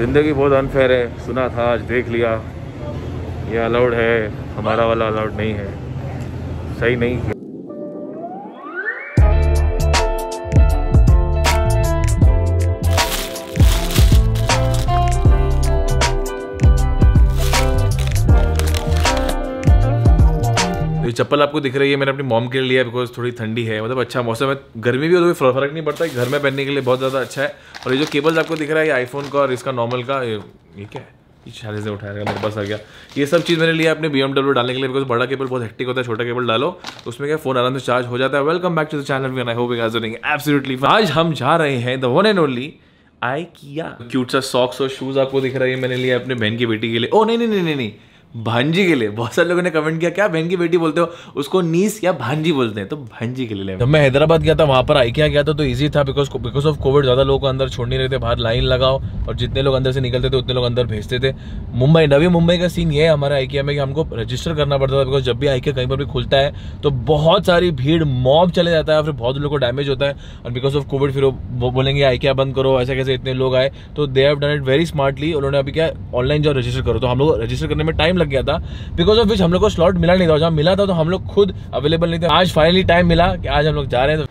ज़िंदगी बहुत अनफेयर है। सुना था, आज देख लिया। ये अलाउड है। हमारा वाला अलाउड नहीं है। सही नहीं ये चप्पल आपको दिख रही है, मैंने अपनी मॉम के लिए लिया बिकॉज़ थोड़ी ठंडी है। मतलब अच्छा मौसम है। गर्मी भी हो तो फ़र्क नहीं पड़ता। है घर में पहनने के लिए बहुत ज़्यादा अच्छा है। और ये जो केबल्स आपको दिख रहा है, ये आईफोन का और इसका नॉर्मल का, ये ये क्या है? ये शादी से उठाया, मेरे पास आ गया। ये सब चीज़ मैंने लिया अपने बी डालने के लिए बिकॉज़ बड़ा केबल बहुत हेक्टिक होता है, छोटा केबल डालो। उसमें क्या फ़ोन आराम से चार्ज हो जाता है। Welcome back to the channel I hope guys doing absolutely आज हम जा रहे हैं the one and only I किया क्यूट सा सॉक्स और शूज़ आपको दिख रहा है, मैंने लिया अपने बहन की बेटी के लिए। ओ नहीं नहीं नहीं नहीं नहीं। भांजी के लिए। बहुत सारे लोगों ने कमेंट किया, क्या बहन की बेटी बोलते हो? उसको नीस या भांजी बोलते हैं? तो भांजी के लिए। जब मैं हैदराबाद गया था, वहाँ पर आइकिया गया था तो इजी था बिकॉज़ बिकॉज़ ऑफ़ कोविड ज़्यादा लोगों अंदर छोड़ नहीं रहे थे, बाहर लाइन लगाओ और जितने लोग अंदर से निकलते थे, उतने लोग अंदर भेजते थे। मुंबई, नवी मुंबई का सीन ये है हमारे आइकिया में कि हमको रजिस्टर करना पड़ता था बिकॉज़ जब भी आइकिया कहीं पर भी खुलता है तो बहुत सारी भीड़ मॉब चले जाता है फिर बहुत लोगों को डैमेज होता है। और बिकॉज़ ऑफ़ कोविड फिर वो बोलेंगे आइकिया बंद करो, ऐसे कैसे इतने लोग आए? तो they have done it very smartly उन्होंने अभी क्या ऑनलाइन जो रजिस्टर करो। तो हम लोग रजिस्टर करने में टाइम लग गया था। बिकॉज़ ऑफ़ विच हम लोग को स्लॉट मिला नहीं था। जहाँ मिला था तो हम लोग खुद अवेलेबल नहीं थे। आज फाइनली टाइम मिला कि आज हम लोग जा रहे हैं। तो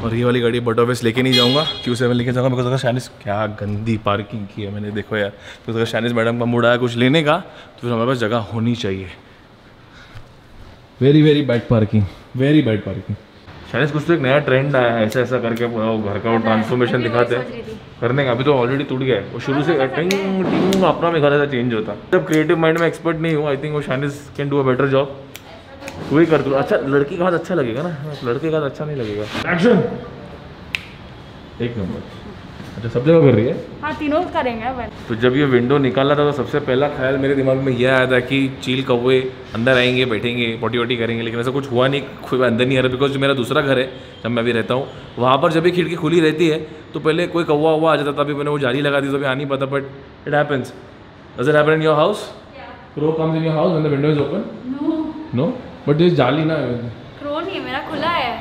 और ये वाली गाड़ी बट ऑफ़िस लेके नहीं जाऊँगा। क्यों सेवन लेके जाऊँगा बिकॉज़ अगर शानिस क्या गंदी पार्किंग की है मैंने देखो यार। बिकॉज़ अगर शानिस मैडम का मूड आया कुछ लेने का तो फिर हमारे पास जगह होनी चाहिए। Very very bad parking very bad parking शानिस कुछ तो एक नया ट्रेंड आया है। ऐसा ऐसा करके पूरा घर का वो ट्रांसफॉर्मेशन दिखाते हैं। करने का अभी तो ऑलरेडी टूट गया है। वो शुरू से टिंग टिंग अपना में घर ऐसा चेंज होता। जब क्रिएटिव माइंड में एक्सपर्ट नहीं हूँ आई थिंक वो शानिस can do a better job वही कर दू अच्छा लड़की का हाथ अच्छा लगेगा ना। लड़के का हाथ अच्छा नहीं लगेगा। एक्शन एक नंबर। अच्छा सब जगह कर रही है? हाँ तीनों करेंगे अपन तो जब ये विंडो निकाला था तो सबसे पहला ख्याल मेरे दिमाग में यह आया था कि चील कौवे अंदर आएँगे बैठेंगे पोटी वोटी करेंगे लेकिन ऐसा कुछ हुआ नहीं कोई अंदर नहीं आ रहा बिकॉज़ मेरा दूसरा घर है जब मैं भी रहता हूँ वहाँ पर जब भी खिड़की खुली रहती है तो पहले कोई कौवा हुआ आ जाता था अभी मैंने वो जाली लगा दी तो अभी आ नहीं पाता but it happens does it happen in your house crow comes in your house when the window is open no no but this जाली ना मेरा खुला है।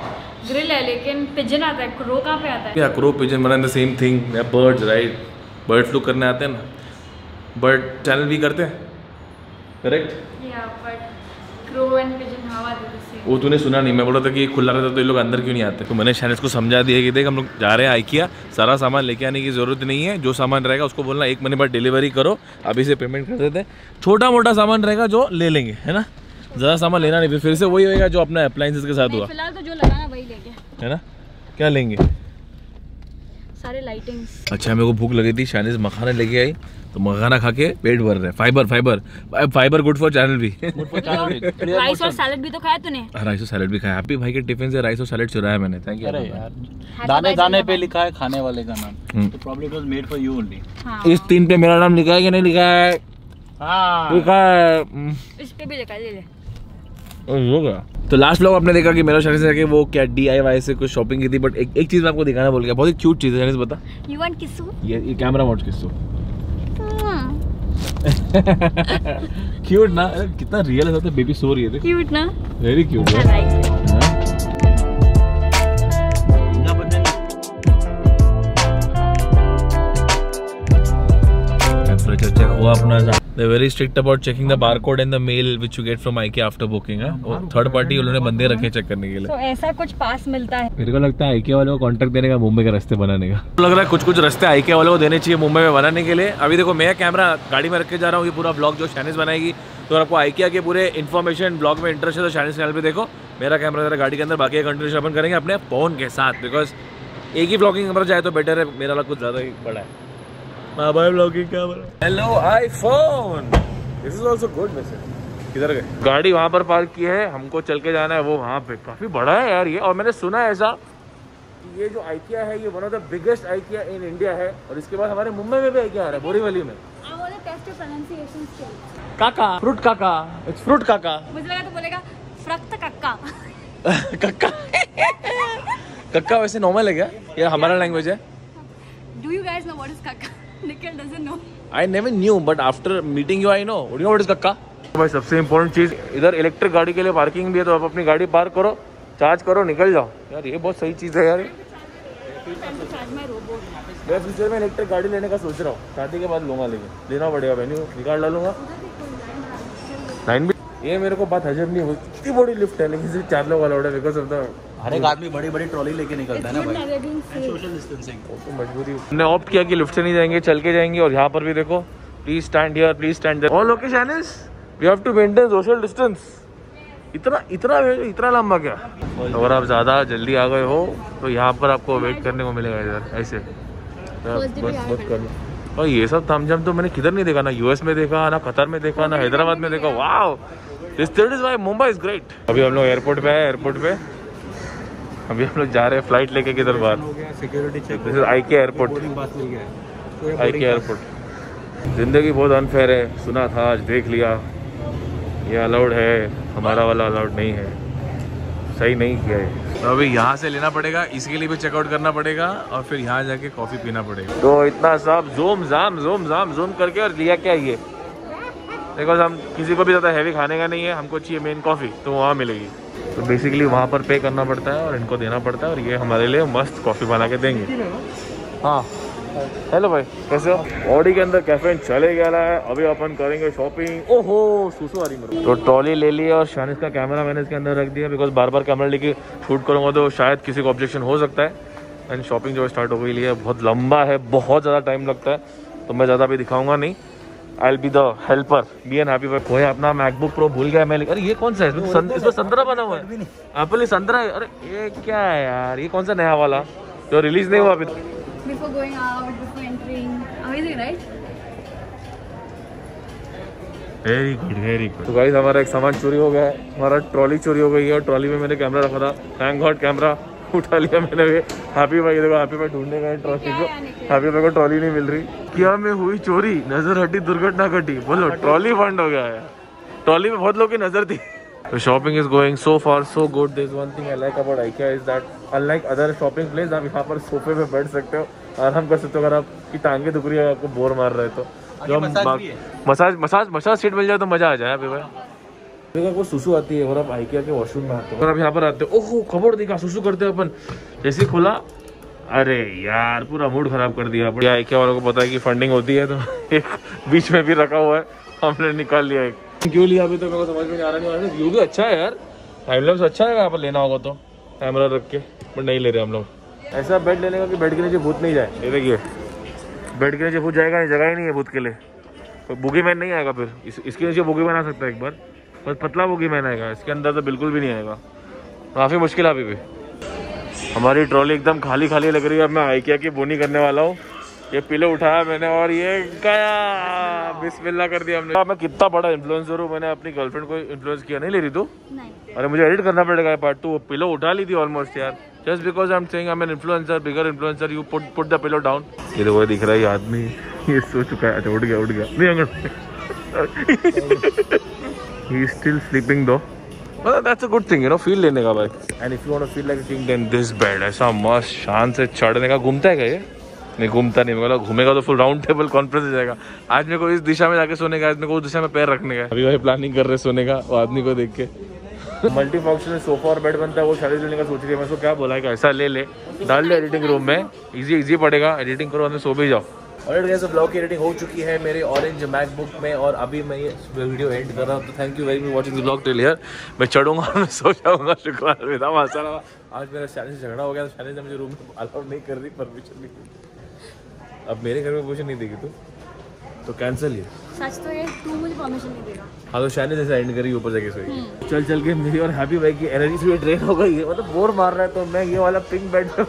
ग्रिल है लेकिन पिजन आता है क्रो कहाँ पे आता है? या क्रो पिजन बना the same thing birds right bird flu करने आते हैं ना। बर्ड चैनल भी करते हैं? करेक्ट या बट क्रो एंड पिजन हवा वो तूने सुना नहीं मैं बोल रहा था कि खुला रहता तो ये लोग अंदर क्यों नहीं आते? तो मैंने शायद इसको समझा दिया कि देख हम लोग जा रहे हैं आइकिया सारा सामान लेके आने की ज़रूरत नहीं है। जो सामान रहेगा उसको बोलना एक महीने बाद डिलीवरी करो अभी से पेमेंट कर देते हैं। छोटा मोटा सामान रहेगा जो ले लेंगे है ना? ज़्यादा सामान लेना नहीं फिर फिर से वही होएगा जो अपना अप्लाइंसेस के साथ हुआ। फ़िलहाल तो जो लगाना वही लेके है ना? क्या लेंगे? सारे लाइटिंग्स अच्छा मेरे को भूख लगी थी शानिस मखाना लेके आई तो मखाना खा के पेट भर रहे fibre fibre fibre good for channel भी। राइस और सैलेड भी तो खाया तूने? राइस और सैलेड भी खाया। हैप्पी भाई के टिफ़िन से राइस और सैलेड चुराया मैंने। थैंक यू यार हाँ, दाने दाने पे लिखा है खाने वाले का नाम। तो problem was made for you only हाँ। इस तीन पे मेरा नाम लिखा है कि नहीं लिखा है? हाँ। लिखा है। इस पे भी लिखा है, ले ले हो गया। तो लास्ट ब्लॉग आपने देखा कि मेरा शरीर से वो क्या डी आई वाई से कुछ शॉपिंग की थी बट एक एक चीज़ मैं आपको दिखाना बोल गया। बहुत ही क्यूट चीज़ है बता। यू वांट किसू ये ये कैमरा मोड किस हाँ। क्यूट ना? कितना रियल है बेबी सो रही है क्यूट ना? वेरी क्यूट अपना They're very strict about checking the barcode and the mail which you get from IKEA after booking है। थर्ड पार्टी उन्होंने बंदे रखे चेक करने के लिए। तो ऐसा कुछ पास मिलता है? मेरे को लगता है आईके वालों को कॉन्ट्रैक्ट देने का मुंबई के रास्ते बनाने का। लग रहा है कुछ कुछ रास्ते आईके वालों को देने चाहिए मुंबई में बनाने के लिए। अभी देखो मैं कैमरा गाड़ी में रख के जा रहा हूँ ये पूरा ब्लॉग जो शैनिस बनाएगी तो आपको आईकिया के पूरे इन्फॉर्मेशन ब्लॉग में इंटरेस्ट है तो शैनिस चैनल पे देखो। मेरा कैमरा जरा गाड़ी के अंदर बाकी कंटिन्यूशन अपन करेंगे अपने फ़ोन के साथ बिकॉज़ एक ही ब्लॉगिंग कैमरा जाए तो बेटर है मेरा वाला कुछ ज़्यादा ही बड़ा है। हाँ भाई blogging camera hello iPhone this is also good message किधर गए? गाड़ी वहाँ पर पार्क की है हमको चल के जाना है वो वहाँ पे। काफ़ी बड़ा है यार ये और मैंने सुना है ऐसा कि ये जो आइकिया है ये one of the biggest IKEA in India है और इसके बाद हमारे मुंबई में भी आइकिया आ रहा है बोरीवली में। pronunciation skills. काका फ्रूट काका इट्स फ्रूट काका। मुझे लगा तो बोलेगा फ्रक्त कक्का कक्का कक्का वैसे नॉर्मल है क्या? ये हमारा लैंग्वेज है। Do you guys know what is kaka? Nikhil doesn't know. I never knew but after meeting you I know you know what is कक्का भाई सबसे इम्पोर्टेंट चीज़ इधर इलेक्ट्रिक गाड़ी के लिए पार्किंग भी है तो आप अपनी गाड़ी पार्क करो चार्ज करो निकल जाओ। यार ये बहुत सही चीज़ है यार. मैं फ्यूचर में इलेक्ट्रिक गाड़ी लेने का सोच रहा हूँ। शादी के बाद लूँगा लेकिन। लेना पड़ेगा वेन्यू निकाल डालूँगा। लाइन भी ये मेरे को बात हजम नहीं हुई इतनी बड़ी लिफ्ट है लेकिन सिर्फ़ चार लोग अलाउड है बिकॉज़ ऑफ़ द हर एक आदमी बड़ी बड़ी ट्रॉली लेके निकलता है ना भाई? सोशल डिस्टेंसिंग तो मजबूरी हमने ऑप्ट किया कि लिफ्ट से नहीं जाएँगे चल के जाएँगे और यहाँ पर भी देखो please stand here please stand there all okay शानिस we have to maintain social distance इतना इतना इतना लंबा क्या? अगर आप ज़्यादा जल्दी आ गए हो तो यहाँ पर आपको वेट करने को मिलेगा इधर ऐसे। बस बस कर लो। और ये सब तामझाम तो मैंने किधर नहीं देखा ना यूएस में देखा ना कतर में देखा ना हैदराबाद में देखा। Wow this is why Mumbai is great अभी हम लोग एयरपोर्ट पे आए एयरपोर्ट पे। अभी हम लोग जा रहे हैं फ़्लाइट लेके किधर बाहर? सिक्योरिटी चेक आई के एयरपोर्ट आई के एयरपोर्ट ज़िंदगी बहुत अनफेयर है सुना था आज देख लिया। ये अलाउड है हमारा वाला अलाउड नहीं है। सही नहीं किया है। तो अभी यहाँ से लेना पड़ेगा इसके लिए भी चेकआउट करना पड़ेगा और फिर यहाँ जाके कॉफ़ी पीना पड़ेगा। तो इतना सब जोम जाम जोम जाम जोम करके और लिया क्या ये? देखो हम किसी को भी ज़्यादा हैवी खाने का नहीं है हमको चाहिए मेन कॉफ़ी तो वहाँ मिलेगी। तो बेसिकली वहाँ पर पे करना पड़ता है और इनको देना पड़ता है और ये हमारे लिए मस्त कॉफ़ी बना के देंगे। हाँ। हेलो भाई, कैसे हो? ऑडी के अंदर कैफ़े चले गया है। अभी अपन करेंगे शॉपिंग ओहो, सुसु आ रही मेरे तो ट्रॉली ले ली और शानिस का कैमरा मैंने इसके अंदर रख दिया बिकॉज़ बार बार कैमरा लेके शूट करूँगा तो शायद किसी को ऑब्जेक्शन हो सकता है। एंड शॉपिंग जो स्टार्ट हो गई लिए बहुत लंबा है, बहुत ज़्यादा टाइम लगता है। तो मैं ज़्यादा भी दिखाऊँगा नहीं। I be the helper be an happy कोई अपना मैकबुक प्रो भूल गया मैं अरे ये कौन सा है? इसमें इसमें संतरा बना हुआ है। एप्पल ही संतरा है। अरे ये क्या है यार? ये कौन सा नया वाला? जो रिलीज़ नहीं हुआ अभी Before going out, before entering. Amazing, right? Very good very good तो गाइस हमारा एक सामान चोरी हो गया है। हमारा ट्रॉली चोरी हो गई है और ट्रॉली में मैंने कैमरा रखा था। Thank God camera. उठा लिया मैंने भी। हैप्पी भाई देखो हैप्पी भाई ढूँढने गए ट्रॉली को। हैप्पी भाई को ट्रॉली नहीं मिल रही। क्या में हुई चोरी? नज़र हटी दुर्घटना घटी। बोलो ट्रॉली फंड हो गया है। ट्रॉली में बहुत लोगों की नज़र थी। The shopping is going so far so good. There's one thing I like about IKEA is that unlike other shopping place, आप यहाँ पर सोफे पे बैठ सकते हो। आराम कर सकते हो अगर आपकी टांगे दुख रही है आपको बोर मार रहे तो। जो हम मसाज है। मसाज मसाज मसाज सीट मिल जाए तो मज़ा आ जाए अभी भाई। देखो वो सुसु आती है और आप आइकिया के वॉशरूम में आते हो। और आप यहाँ पर आते हो। ओहो खबर दिखा सुसु करते हो अपन। जैसे खुला अरे यार पूरा मूड खराब कर दिया अपन आइकिया वालों को पता है कि फंडिंग होती है तो एक बीच में भी रखा हुआ है। हमने निकाल लिया एक। क्यों लिया अभी तो मेरे को समझ में नहीं आ रहा। नहीं व्यू भी अच्छा है यार। टाइम लैप्स अच्छा है यहाँ पर लेना होगा तो कैमरा रख के। बट नहीं ले रहे हम लोग। ऐसा बेड लेने का कि बेड के नीचे भूत नहीं जाए। ये देखिए बेड के नीचे भूत जाएगा नहीं जगह ही नहीं है भूत के लिए। बुगी मैन नहीं आएगा फिर। इसके नीचे बुगी मैन आ सकता है एक बार। बस पतला बुगी मैन आएगा इसके अंदर तो बिल्कुल भी नहीं आएगा। काफ़ी मुश्किल है अभी भी। हमारी ट्रॉली एकदम खाली खाली लग रही है। अब मैं आइकिया की बोनी करने वाला हूँ। ये पिलो उठाया मैंने और ये गया। बिस्मिल्लाह कर दिया हमने। मैं कितना बड़ा इन्फ्लुएंसर हूँ। मैंने अपनी गर्लफ्रेंड को इन्फ्लुएंस किया नहीं ले रही तू? अरे मुझे एडिट करना पड़ेगा पार्ट टू पिलो उठा ली थी ऑलमोस्ट यार। Just because I am saying I am an influencer bigger influencer you put put the pillow down ये देखो दिख रहा है आदमी। ये सो चुका है। अच्छा उठ गया उठ गया। नहीं अंगड़ ही इज़ स्टिल स्लीपिंग दो मतलब that's a good thing you know feel लेने का भाई. And if you want to feel like a king then this bed ऐसा मस्त शान से चढ़ने का घूमता है क्या ये? नहीं घूमता नहीं मतलब घूमेगा तो फुल राउंड टेबल कॉन्फ्रेंस हो जाएगा. आज मेरे को इस दिशा में जाके सोने का आज मेरे को उस दिशा में पैर रखने का अभी भाई प्लानिंग कर रहे सोने का वो आदमी को देख के. मल्टी फंक्शनल सोफा और बेड बनता है वो शादी लेने का सोच रही है मैं उसको क्या बोला है कि ऐसा ले ले। डाल ले एडिटिंग रूम में. इजी इजी पड़ेगा एडिटिंग करो अंदर सो भी जाओ. और गैस ब्लॉग की एडिटिंग हो चुकी है मेरे ऑरेंज मैकबुक में और अभी मैं ये वीडियो एंड कर रहा हूँ। तो thank you very much watching blog till here मैं चढ़ूँगा, मैं सो जाऊँगा शुक्र अलविदा माशा आज मेरा चैलेंज झगड़ा हो गया तो चैलेंज मुझे रूम में अलाउड नहीं कर रही परमिशन नहीं अब मेरे घर में पूछ नहीं देगी तू। तो कैंसिल ये सच तो ये तू मुझे परमिशन नहीं देगा। हाँ तो शानी जैसे एंड करी ऊपर जाके सोई। चल चल के मेरी और हैप्पी भाई की एनर्जी से ड्रेन हो गई है। मतलब बोर मार रहा है तो मैं ये वाला पिंक बेड पे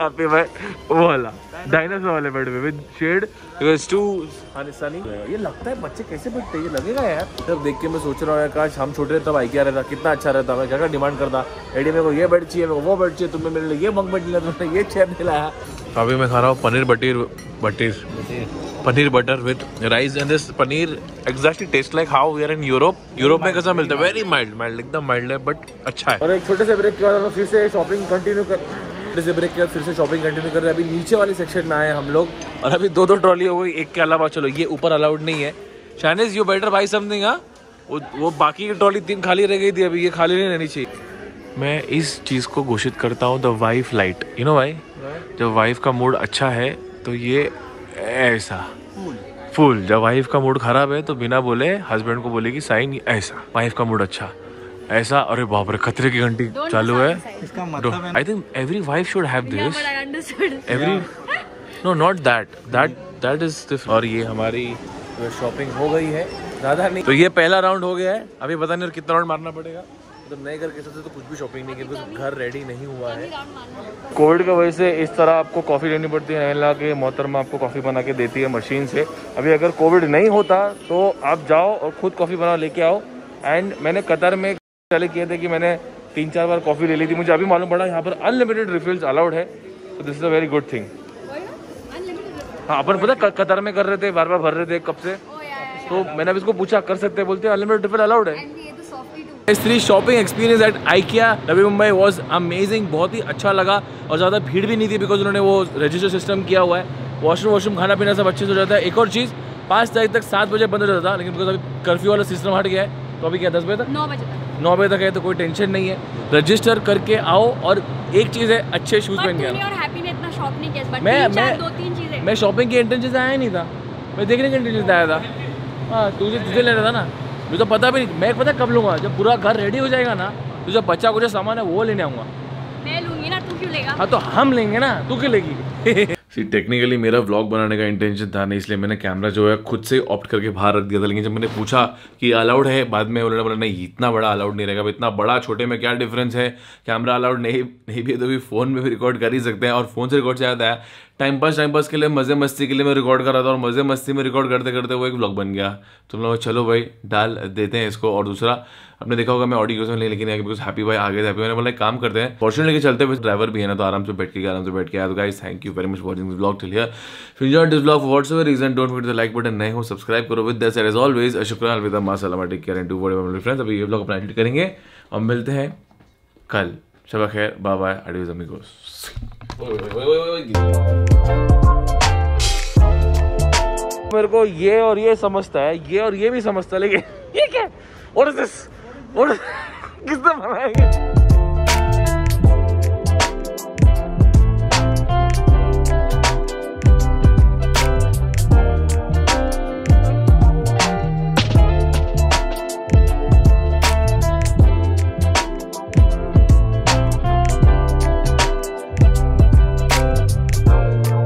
हैप्पी भाई। वो वाला डायनासोर वाले बेड पे with shade because to sunny ये लगता है बच्चे कैसे बैठते हैं? ये लगेगा यार। जब देख के मैं सोच रहा हूँ काश हम छोटे तब आई क्या रहता कितना अच्छा रहता मैं क्या क्या डिमांड करता। एडी मेरे को ये बेड चाहिए मेरे को वो बेड चाहिए तुम्हें मेरे लिए ये बंक बेड दिला तुमने ये चेयर दिलाया। अभी मैं खा रहा हूँ पनीर बटीर। बटीर। Paneer butter with rice and this paneer exactly taste like how we are in Europe Europe में कैसा मिलता है? वेरी माइल्ड माइल्ड एकदम माइल्ड है बट अच्छा है। और एक छोटे से ब्रेक के बाद हम फिर से शॉपिंग कंटिन्यू कर छोटे से ब्रेक के बाद फिर से शॉपिंग कंटिन्यू कर रहे हैं। अभी नीचे वाले सेक्शन में आए हम लोग। और अभी दो दो ट्रॉली हो गई एक के अलावा चलो ये ऊपर अलाउड नहीं है। शाइनिज यू बेटर बाई समथिंग हाँ? वो वो बाकी की ट्रॉली तीन खाली रह गई थी अभी ये खाली नहीं रहनी चाहिए। मैं इस चीज़ को घोषित करता हूँ the wife light you know भाई जब वाइफ का मूड अच्छा है तो ये ऐसा। फुल जब वाइफ का मूड खराब है तो बिना बोले हस्बैंड को बोलेगी साइन ऐसा वाइफ का मूड अच्छा। ऐसा अरे बाप रे खतरे की घंटी चालू है। इसका मतलब I think every wife should have this. Every no not that that that is और ये हमारी शॉपिंग हो गई है। ज़्यादा नहीं। तो ये पहला राउंड हो गया है। अभी पता नहीं और कितना राउंड मारना पड़ेगा। मतलब नए घर के हिसाब से तो कुछ भी शॉपिंग नहीं की बिकॉज़ घर रेडी नहीं हुआ है। कोविड की वजह से इस तरह आपको कॉफ़ी लेनी पड़ती है महिला के मोहतरमा आपको कॉफ़ी बना के देती है मशीन से। अभी अगर कोविड नहीं होता तो आप जाओ और खुद कॉफ़ी बना लेके आओ। एंड मैंने कतर में पहले किए थे कि मैंने तीन चार बार कॉफ़ी ले ली थी। मुझे अभी मालूम पड़ा यहाँ पर अनलिमिटेड रिफिल्स अलाउड है। तो this is a very good thing हाँ अपन पता कतर में कर रहे थे बार बार भर रहे थे कब से? तो मैंने अभी इसको पूछा कर सकते हैं? बोलते हैं अनलिमिटेड रिफिल अलाउड है। Three shopping experience at IKEA Navi Mumbai was amazing बहुत ही अच्छा लगा और ज़्यादा भीड़ भी नहीं थी बिकॉज़ उन्होंने वो रजिस्टर सिस्टम किया हुआ है। वॉशरूम वॉशरूम खाना पीना सब अच्छे से हो जाता है। एक और चीज़ पाँच तारीख तक सात बजे बंद हो जाता था लेकिन बिकॉज़ अभी कर्फ्यू वाला सिस्टम हट गया है तो अभी क्या दस बजे तक? नौ बजे तक। नौ बजे तक है तो कोई टेंशन नहीं है। रजिस्टर करके आओ और एक चीज़ है अच्छे शूज़ पहन के आना। मैं मैं मैं शॉपिंग के इंटेंशन से आया नहीं था। मैं देखने के इंटेंशन से आया था। हाँ तुझे तुझे लेना था ना। मुझे तो पता भी नहीं। मैं पता कब लूँगा? जब पूरा घर रेडी हो जाएगा ना तो जब बच्चा कुछ सामान है वो लेने आऊँगा। मैं लूँगी ना तू क्यों लेगा? हाँ तो हम लेंगे ना तू क्यों लेगी? सी टेक्निकली मेरा व्लॉग बनाने का इंटेंशन था नहीं इसलिए मैंने कैमरा जो है खुद से ऑप्ट करके बाहर रख दिया था। लेकिन जब मैंने पूछा कि अलाउड है बाद में उन्होंने बोला नहीं इतना बड़ा अलाउड नहीं रहेगा इतना बड़ा छोटे में क्या डिफरेंस है? कैमरा अलाउड नहीं नहीं भी है तो भी फ़ोन में भी रिकॉर्ड कर ही सकते हैं और फ़ोन से रिकॉर्ड चाहता है। टाइम पास टाइम पास के लिए मज़े मस्ती के लिए मैं रिकॉर्ड कर रहा था और मज़े मस्ती में रिकॉर्ड करते करते वो एक ब्लॉग बन गया। तो लोग चलो भाई, डाल, देते हैं इसको। और दूसरा, आपने देखा होगा मैं ऑडियो में लेकिन आगे बिकॉज़ हैप्पी भाई आगे हैप्पी मैंने बोला काम करते हैं फॉर्चुनेट लेके चलते हैं ड्राइवर भी है ना तो आराम से बैठ के, आराम से बैठ के आया guys thank you very much watching this blog till here enjoyed this vlog, for whatsoever reason, don't forget the like button, नए हो सब्सक्राइब करो। विद दैट एज ऑलवेज शुक्रान अलविदा, मा सलामा take care and do whatever friends अभी ये vlog अपना edit करेंगे और मिलते हैं कल। शबा खैर बाय बाय एडियोस अमिगोस मेरे को ये और ये समझता है, ये और ये भी समझता है, लेकिन ये क्या? और किसने बनाएँगे